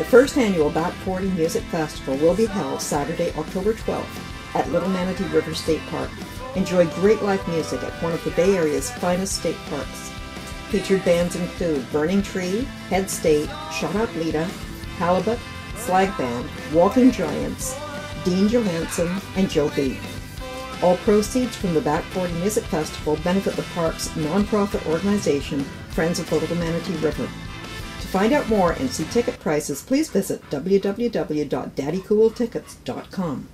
The first annual Back 40 Music Festival will be held Saturday, October 12th at Little Manatee River State Park. Enjoy great live music at one of the Bay Area's finest state parks. Featured bands include Burning Tree, Head State, Shut Up Lita, Halibut, Slag Band, Walking Giants, Dean Johansson, and Joe B. All proceeds from the Back 40 Music Festival benefit the park's nonprofit organization, Friends of the Little Manatee River. Find out more and see ticket prices, please visit www.daddykooltickets.com.